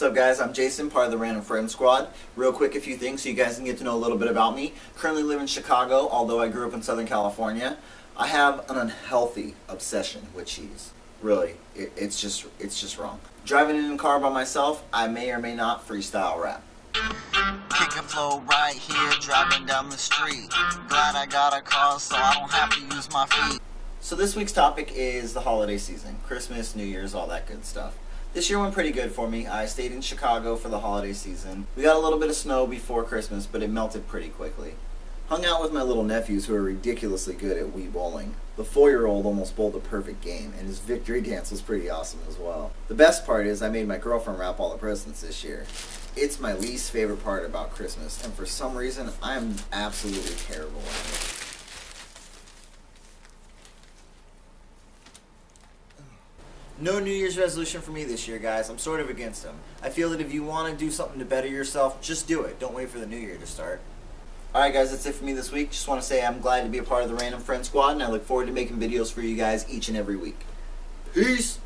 What's up guys, I'm Jason, part of the Random Friend Squad. Real quick, a few things so you guys can get to know a little bit about me. Currently live in Chicago, although I grew up in Southern California. I have an unhealthy obsession with cheese. Really, it, it's just it's just wrong. Driving in a car by myself, I may or may not freestyle rap. Kick and flow right here, driving down the street. Glad I got a car so I don't have to use my feet. So this week's topic is the holiday season. Christmas, New Year's, all that good stuff. This year went pretty good for me. I stayed in Chicago for the holiday season. We got a little bit of snow before Christmas, but it melted pretty quickly. Hung out with my little nephews who are ridiculously good at Wii bowling. The four-year-old almost bowled a perfect game, and his victory dance was pretty awesome as well. The best part is I made my girlfriend wrap all the presents this year. It's my least favorite part about Christmas, and for some reason, I'm absolutely terrible at it. No New Year's resolution for me this year, guys. I'm sort of against them. I feel that if you want to do something to better yourself, just do it. Don't wait for the new year to start. Alright guys, that's it for me this week. Just want to say I'm glad to be a part of the Random Friend Squad, and I look forward to making videos for you guys each and every week. Peace!